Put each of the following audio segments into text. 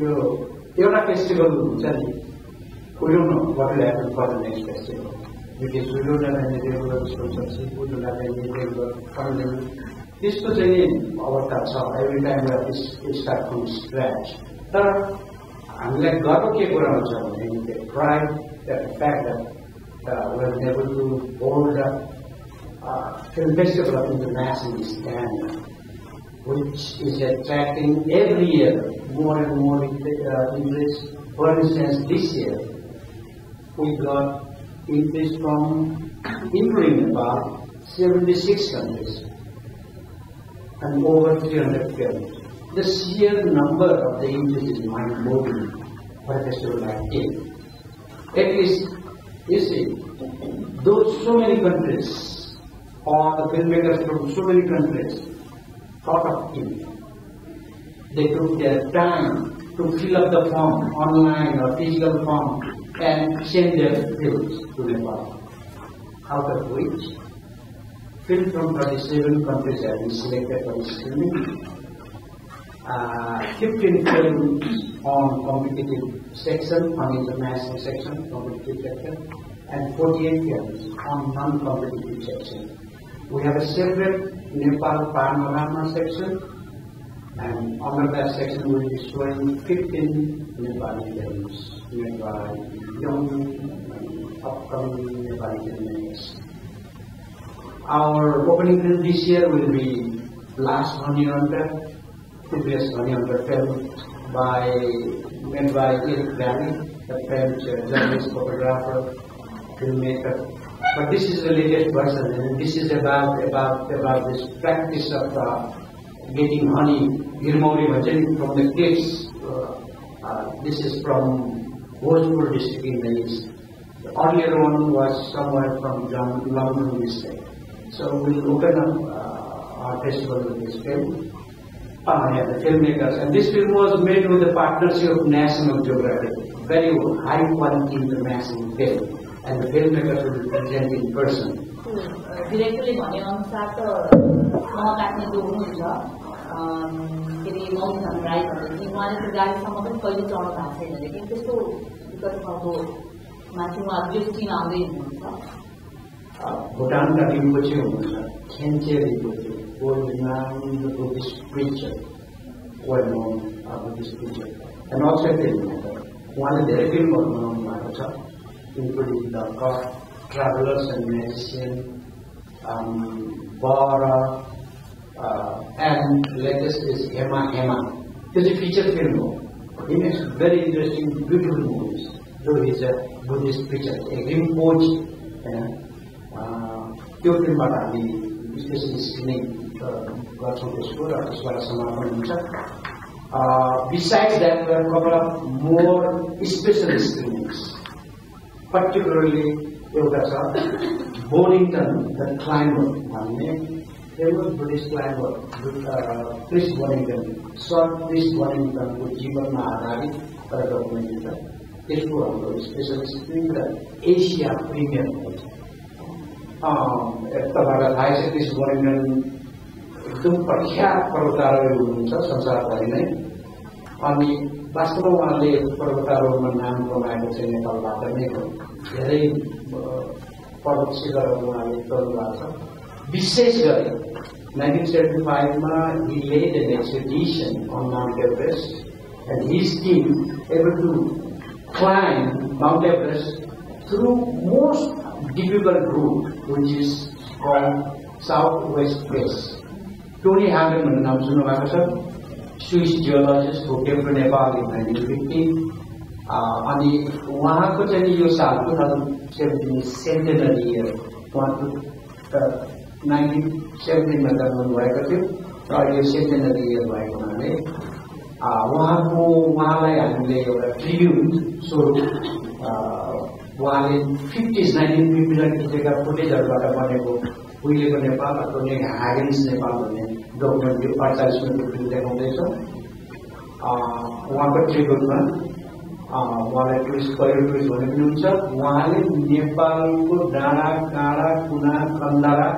यो एउटा फेस्टिभल हुन्छ नि we don't know what will happen for the next festival. Because we don't. त्यस्तो चाहिँ अवस्था छ every time start from scratch तर हामीलाई गर्व के कुरामा छ भने pride fact we are able to hold festival of international standard, which is attracting every year more and more uh, interest. For instance, this year we got interest from including about 76 countries and over 300 films. The sheer number of the interest is mind-blowing for a festival like this. At least, you see, those so many countries, or the filmmakers from so many countries, thought of India. They took their time to fill up the form, online or physical form, and send their films to Nepal. Out of which, films from 37 countries have been selected for screening. Uh, 15 films on competitive section, on international section, competitive section, and 48 films on non-competitive section. We have a separate Nepal panorama section, and under that section we will be showing 15 Nepali films by young upcoming Nepali filmmakers. Our opening film this year will be Last Honey Hunter, previous Honey Hunter film by made by Eric Valley, a French journalist, photographer, filmmaker. But this is related version, and this is about about about this practice of uh, getting honey, Girmori Bhajan from the kids. Uh, uh, this is from Bhojpur district in the east. The earlier one was somewhere from Jammu district. So we'll open up uh, our festival with this film. Ah, yeah, the filmmakers. And this film was made with the partnership of National Geographic. Very high quality international film. And the filmmakers will be present in person. डिरेक्टरले भनेअनुसार त उहाँ काठमाडौँ हुनुहुन्छ। अम, के अरे मौसम राई भनेदेखि उहाँले त्यो गाडीसम्म पनि कहिले चढ्नु भएको छैन। अरे कि त्यस्तो विकट खालको माथि उहाँहरू त्यस टिम आउँदै हुनुहुन्छ। Uh, भुटानका रिम्पोचे हुनुहुन्छ। खेन्चे Rinpoche was renowned Buddhist preacher, well known uh, Buddhist preacher, and also a filmmaker. उहाँले धेरै फिल्महरू बनाउनु भएको छ। including the God, Travelers and Magician, um, Bara, uh, and latest is Hema Hema. It's a feature film. हो. He makes very interesting, beautiful movies. Though he's a Buddhist preacher, a Rinpoche, होइन, अँ, त्यो फिल्मबाट हामी specially screening गर्छौँ त्यसको र त्यसबाट समापन हुन्छ beside that couple of more special screenings particularly एउटा छ बोरिङटन द क्लाइम्बर भन्ने famous British climber Chris Bonington sir Chris बोरिङटनको जीवनमा आधारित एउटा डकुमेन्ट्री छ त्यसको हाम्रो स्पेसल स्क्रिन र एसिया प्रिमियर भन्छ तपाईँहरूलाई थाहै छ क्रिस बोरिङटन एकदम प्रख्यात पर्वतारोही हुनुहुन्छ संसारभरि नै अनि वास्तवमा उहाँले पर्वतारोहणमा नाम कमाएको चाहिँ नेपालबाट नै हो धेरै अ, पर्वत शिखरहरू उहाँले गर्नुभएको छ विशेष गरी नाइन्टिन सेभेन्टी फाइभमा he led an expedition on Mount Everest and his team able to climb Mount Everest through most difficult route, which is called Southwest Pass. Toni Hagen भन्ने नाम सुन्नुभएको छ Swiss geologist to Nepal in nineteen fifteen अनि उहाँको चाहिँ यो साल two thousand seventeen centenary year उहाँको नाइन्टिन सेभेन्टिनमा जन्मनु भएको थियो र यो सेन्टेनरी इयर भएको हुनाले उहाँको उहाँलाई हामीले एउटा ट्रिब्युट स्वरूप उहाँले फिफ्टिज नाइन्टिन फिफ्टीमा खिचेका फुटेजहरूबाट बनेको उहिलेको नेपाल अथवा ने ह्यागेन्स नेपाल भन्ने यो अडचालिस मिनटको देखाउँदैछ उहाँको ट्रिब्युटमा उहाँलाई टुरिस्ट पहिलो टुरिस्ट भने पनि हुन्छ। उहाँले नेपालको डाँडा काँडा कुना कन्दरा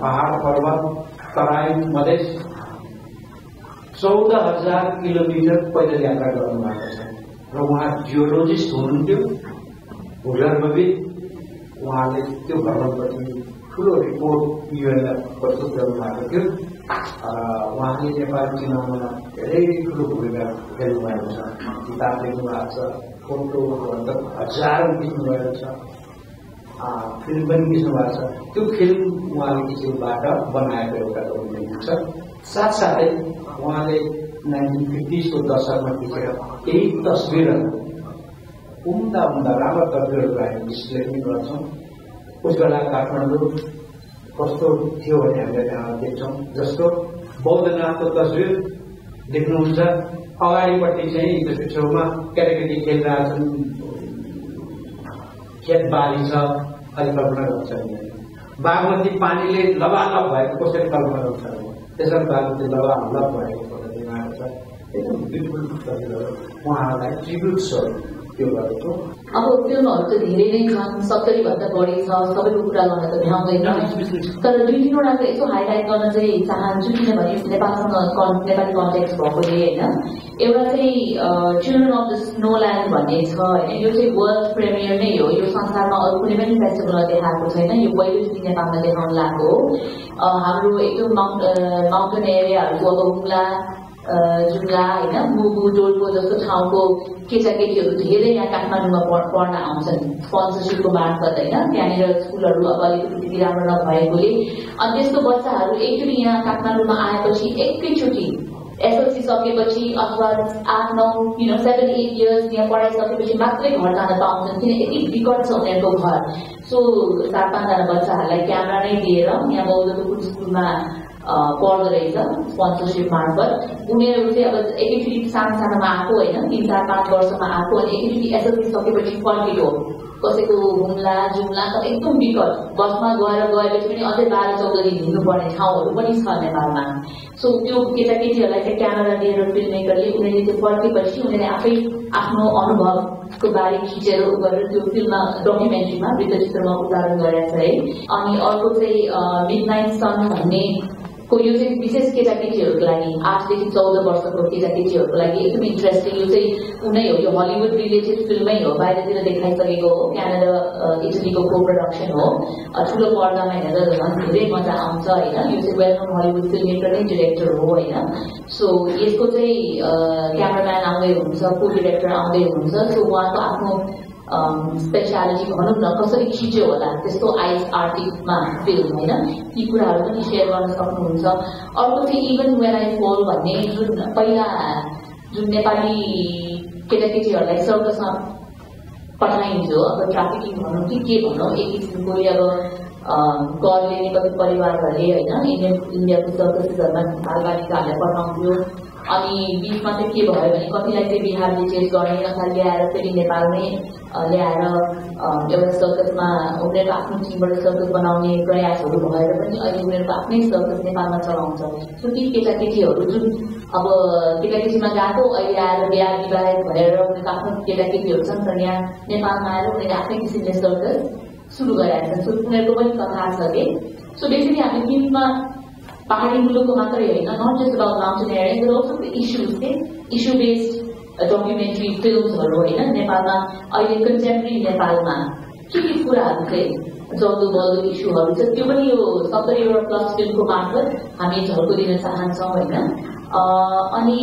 पहाड पर्वत तराई मधेस चौध हजार किलोमिटर पैदल यात्रा गर्नुभएको छ। र उहाँ जियोलोजिस्ट हुनुहुन्थ्यो भूगर्भविद। उहाँले त्यो भ्रमणपछि ठुलो रिपोर्ट युएनलाई प्रस्तुत गर्नुभएको थियो। उहाँले नेपाल चिनाउनमा धेरै ठुलो भूमिका खेल्नुभएको छ। किताब लेख्नुभएको छ फोटो हजारौँ खिच्नुभएको छ। फिल्म पनि खिच्नुभएको छ। त्यो फिल्म उहाँले किसिमबाट बनाएको एउटा डकुमेन्ट छ। साथसाथै उहाँले नाइन्टिन फिफ्टिजको दशकमा खिचेर केही तस्विरहरू उम्दा उम्दा राम्रो तस्विरहरू हामी डिस्प्ले पनि गर्छौँ। उस बेला काठमाडौँ कस्तो थियो भने हामीले त्यहाँ देख्छौँ जस्तो बौद्धनाथको तस्विर देख्नुहुन्छ अगाडिपट्टि चाहिँ त्यसको छेउमा केटाकेटी खेलिरहेछन् खेतबारी छ अहिले कल्पना गर्छ बागमती पानीले लबालब भएको कसरी कल्पना गर्छ त्यसरी बागमती लबालब भएको छ एकदम उहाँहरूलाई ट्रिब्युट छ त्यो गरेको अब फिल्महरू त धेरै नै छन् सत्तरीभन्दा बढी छ सबैको कुरा गर्न त भ्याउँदैन तर दुई तिनवटा चाहिँ यसो हाइलाइट गर्न चाहिँ चाहन्छु किनभने नेपालसँग नेपाली कन्टेक्स भएकोले होइन एउटा चाहिँ children of the snow land भन्ने छ होइन यो चाहिँ वर्ल्ड प्रिमियर नै हो यो संसारमा अरू कुनै पनि फेस्टिभलमा देखाएको छैन यो पहिलोचोटि नेपालमा देखाउन लागेको हो हाम्रो एकदम माउन्ट माउन्टेन एरियाहरूको अब हुम्ला जुम्ला होइन मुगु डोल्पो जस्तो ठाउँको केटाकेटीहरू धेरै यहाँ काठमाडौँमा पढ्न आउँछन्। स्पोन्सरसिपको मार्फत होइन त्यहाँनिर स्कुलहरू अब अलिकति राम्रो नभएकोले। अनि त्यस्तो बच्चाहरू एकचोटि यहाँ काठमाडौँमा आएपछि एकैचोटि एसएलसी सकेपछि अथवा आठ नौ किन सेभेन एट इयर्स यहाँ पढाइसकेपछि मात्रै घर जान पाउँछन् किन यति विकट छ उनीहरूको घर। सो चार पाँचजना बच्चाहरूलाई क्यामेरा नै दिएर यहाँ बौद्धको स्कुलमा पढ्दो रहेछ स्पोन्सरसिप मार्फत। उनीहरू चाहिँ अब एकैचोटि सानो सानोमा आएको होइन तिन चार पाँच वर्षमा आएको अनि एकैचोटि एसएलसी सकेपछि फर्किलो कसैको हुम्ला जुम्ला एकदम विकट बसमा गएर गएपछि पनि अझै बाह्र चौध दिन हिँड्नुपर्ने ठाउँहरू पनि छ नेपालमा। सो त्यो केटाकेटीहरूलाई चाहिँ क्यामेरा दिएर फिल्म मेकरले उनीहरूले त्यो फर्केपछि उनीहरूले आफै आफ्नो अनुभवको बारे खिचेर गरेर त्यो फिल्ममा डकुमेन्ट्रीमा वृत्तचित्रमा उदाहरण गरेको छ है। अनि अर्को चाहिँ मिड नाइट सन भन्ने को यो चाहिँ विशेष केटाकेटीहरूको लागि आठदेखि चौध वर्षको केटाकेटीहरूको लागि एकदम इन्ट्रेस्टिङ यो चाहिँ कुनै हो यो हलिउड रिलेटेड फिल्मै हो बाहिरतिर देखाइसकेको हो क्यानाडा इटलीको को प्रोडक्सन हो ठुलो पर्दामा हेरेर झन् धेरै मजा आउँछ होइन यो चाहिँ well known Hollywood film maker नै डिरेक्टर हो होइन सो यसको चाहिँ क्यामराम्यान आउँदै हुन्छ को डिरेक्टर आउँदै हुन्छ सो उहाँको आफ्नो स्पेसियालिटी भनौँ न कसरी खिच्यो होला त्यस्तो आइस आर्टिकमा फिल्म होइन ती कुराहरू पनि सेयर गर्न सक्नुहुन्छ अर्को चाहिँ इभन वेन आई फोल भन्ने जुन पहिला जुन नेपाली केटाकेटीहरूलाई सर्कसमा पठाइन्थ्यो अब ट्राफिकिङ भनौँ कि के भनौँ एक किसिमको अब गरले कति परिवारहरूले होइन इन्डियन इन्डियाको सर्कसेसहरूमा बालबालिकाहरूलाई पठाउँथ्यो अनि बिचमा चाहिँ के भयो भने कतिलाई चाहिँ बिहारले चेन्ज गर्ने अथवा ल्याएर फेरि नेपालमै ल्याएर एउटा सर्कसमा उनीहरूको आफ्नो टिमबाट सर्कस बनाउने प्रयासहरू भएर पनि अहिले उनीहरूको आफ्नै सर्कस नेपालमा चलाउँछ सो ती केटाकेटीहरू जुन अब केटाकेटीमा गएको अहिले आएर बिहा विवाह भएर उनीहरूको आफ्नो केटाकेटीहरू छन् तर यहाँ नेपालमा आएर उनीहरूले आफ्नै किसिमले सर्कस सुरु गरेका छन् सो उनीहरूको पनि कथा छ कि सो बेसिकली हामी फिल्ममा पहाडी मुलुकको मात्रै होइन not just about mountain area तर अल्सो इस्युज के इस्यु बेस्ड डकुमेन्ट्री फिल्महरू होइन नेपालमा अहिले कन्टेम्प्रेरी नेपालमा के के कुराहरू चाहिँ जल्दो बल्दो इस्युहरू छ त्यो पनि यो सत्तरीवटा प्लस फिल्मको मार्फत हामी झल्को दिन चाहन्छौँ होइन अनि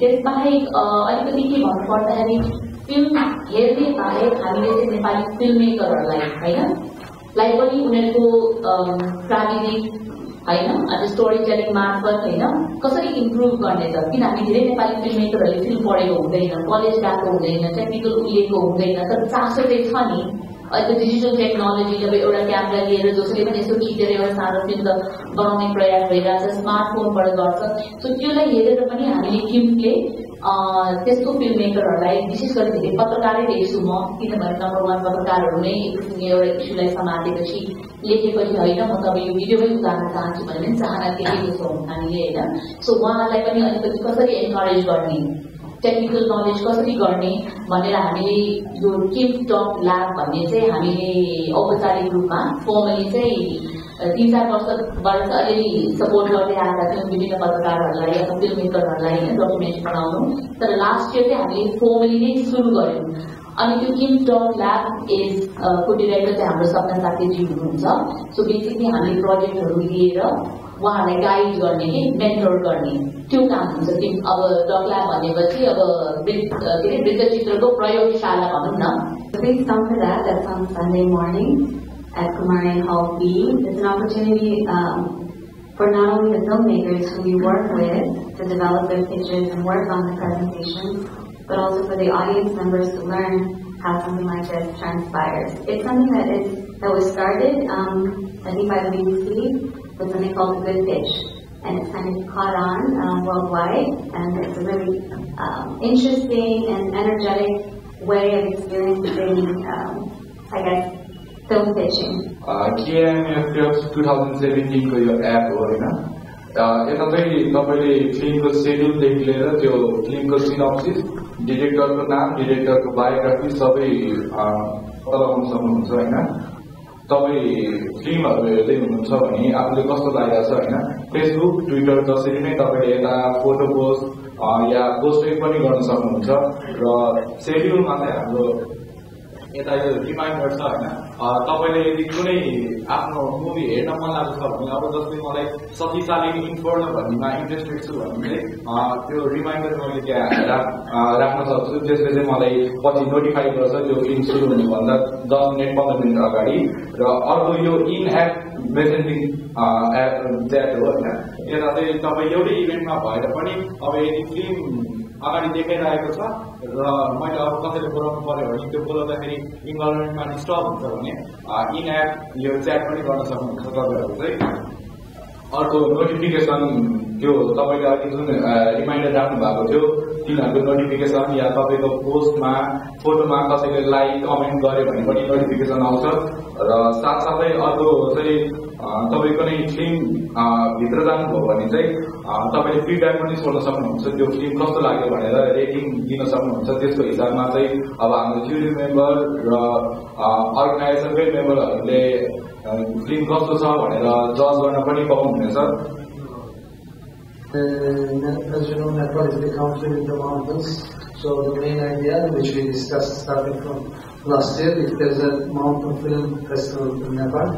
त्यसबाहेक अलिकति के भन्नुपर्दाखेरि फिल्म हेर्ने बाहेक हामीले चाहिँ नेपाली फिल्म मेकरहरूलाई होइन लाई पनि उनीहरूको प्राविधिक होइन? अनि स्टोरी टेलिङ मार्फत होइन? कसरी इम्प्रुभ गर्ने त? किन हामी धेरै नेपाली फिल्म मेकरहरूले फिल्म पढेको हुँदैन कलेज गएको हुँदैन टेक्निकल उहिलेको हुँदैन तर चासो चाहिँ छ नि। अहिले डिजिटल टेक्नोलोजी जब एउटा क्यामेरा लिएर जसले पनि यसो खिचेर एउटा सानो फिल्म बनाउने प्रयास भइरहेछ स्मार्टफोनबाट गर्छ। सो त्यसलाई हेरेर पनि हामीले फिल्मले त्यस्तो फिल्म मेकरहरूलाई विशेष गरी धेरै पत्रकारै देख्छु म किनभने नम्बर वान पत्रकारहरू नै एक किसिमले एउटा इस्युलाई समातेपछि लेखेपछि होइन म तपाईँ यो भिडियोमै उतार्न चाहन्छु भन्ने चाहना देखेको छौँ हामीले होइन सो उहाँलाई पनि अलिकति कसरी एन्करेज गर्ने टेक्निकल नलेज कसरी गर्ने भनेर हामीले यो किप टप ल्याब भन्ने चाहिँ हामीले औपचारिक रूपमा फर्मली चाहिँ तिन चार वर्षबाट चाहिँ अलिअलि सपोर्ट गर्दै आएका थियौँ विभिन्न पत्रकारहरूलाई अथवा फिल्म मेकरहरूलाई होइन डकुमेन्ट्री बनाउनु। तर लास्ट इयर चाहिँ हामीले फोर्मली नै सुरु गऱ्यौँ। अनि त्यो किम टक ल्याब इज को डिरेक्टर चाहिँ हाम्रो सपना साथीजी हुनुहुन्छ। सो बेसिकली हामीले प्रोजेक्टहरू लिएर उहाँहरूलाई गाइड गर्ने कि मेन्टर गर्ने त्यो काम हुन्छ। किम अब ल्याब भनेपछि अब के अरे वृद्ध चित्रको प्रयोगशाला भनौँ न। Please at Kumarian Hall B. It's an opportunity um, for not only the filmmakers who we work with to develop their pitches and work on the presentation, but also for the audience members to learn how something like this transpires. It's something that is that was started, um, I think, by the BBC with something called the Good Pitch, and it's kind of caught on um, worldwide, and it's a really um, interesting and energetic way of experiencing, um, I guess, KMFF two thousand सेभेन्टिनको यो app हो होइन यता चाहिँ तपाईँले फिल्मको सेड्युलदेखि लिएर त्यो फिल्मको सिनप्सिस डिरेक्टरको नाम डिरेक्टरको बायोग्राफी सबै पत्ता लगाउन सक्नुहुन्छ होइन तपाईँ फिल्महरू हेर्दै हुनुहुन्छ भने आफूले कस्तो लागेको छ होइन फेसबुक ट्विटर जसरी नै तपाईँले यता फोटो पोस्ट या पोस्टै पनि गर्न सक्नुहुन्छ र सेड्युलमा चाहिँ हाम्रो यता यो रिमाइन्डर छ होइन। तपाईँले यदि कुनै आफ्नो मुभी हेर्न मन लागेको छ भने अब जस्तै मलाई शक्तिशाली इन्फोर्न भन्नेमा इन्ट्रेस्टेड छु भने त्यो रिमाइन्डर मैले त्यहाँ राख राख्न सक्छु। त्यसले चाहिँ मलाई पछि नोटिफाई गर्छ त्यो फिल्म सुरु हुनुभन्दा दस मिनट पन्ध्र मिनट अगाडि। र अर्को यो इन एप मेसेजिङ च्याट हो होइन। यता चाहिँ तपाईँ एउटै इभेन्टमा भएर पनि अब यदि फिल्म अगाडि देखाइरहेको छ र मैले अब कसैले बोलाउनु पर्यो भने त्यो बोलाउँदाखेरि इन्भाइरोमेन्टमा डिस्टर्ब हुन्छ भने इन एप यो च्याट पनि गर्न सक्नुहुन्छ तपाईँहरू चाहिँ। अर्को नोटिफिकेसन त्यो तपाईँले अघि जुन रिमाइन्डर राख्नु भएको थियो तिनीहरूको नोटिफिकेसन या तपाईँको पोस्टमा फोटोमा कसैले लाइक कमेन्ट गर्यो भने पनि नोटिफिकेसन आउँछ। र साथसाथै अर्को चाहिँ तपाईँ कुनै फिल्म भित्र जानुभयो भने चाहिँ तपाईँले फिडब्याक पनि छोड्न सक्नुहुन्छ त्यो फिल्म कस्तो लाग्यो भनेर रेटिङ दिन सक्नुहुन्छ त्यसको हिसाबमा चाहिँ अब हाम्रो ज्युरी मेम्बर र अर्गनाइजेसनकै मेम्बरहरूले फिल्म कस्तो छ भनेर जज गर्न पनि पाउनुहुनेछ as you know, is the country with the mountains. So the main idea, which we discussed starting from last year, if there's a mountain film festival in Nepal,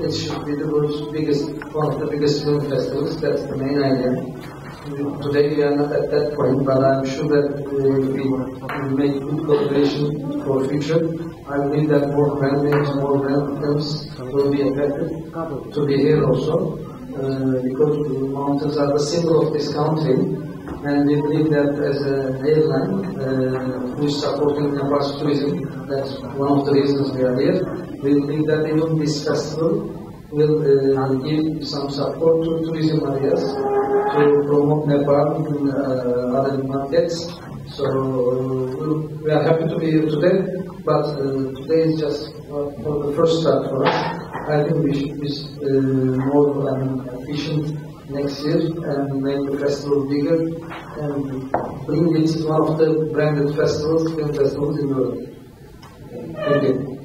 it should be the world's biggest, one of the biggest film festivals. That's the main idea. Today we are not at that point, but I'm sure that we will make good cooperation for future, I believe that more brand names, more brand films will be affected to be here also. Uh, because the mountains are the symbol of this country, and we believe that as an airline uh, who is supporting Nepal's tourism, that's one of the reasons we are here. We believe that even this festival will uh, give some support to tourism areas to promote Nepal in uh, other markets. So uh, we are happy to be here today, but uh, today is just for the first start for us. I think we should be uh, more um, efficient next year and make the festival bigger and bring it one of the branded festivals, film festivals in world. Thank you.